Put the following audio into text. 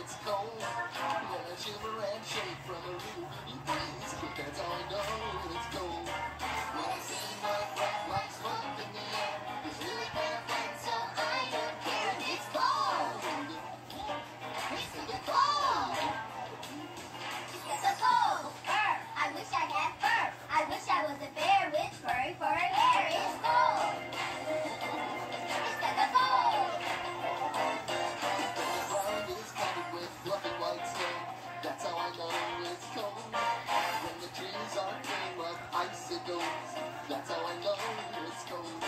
It's cold. go. Let shiver goes. That's how I know it's cold.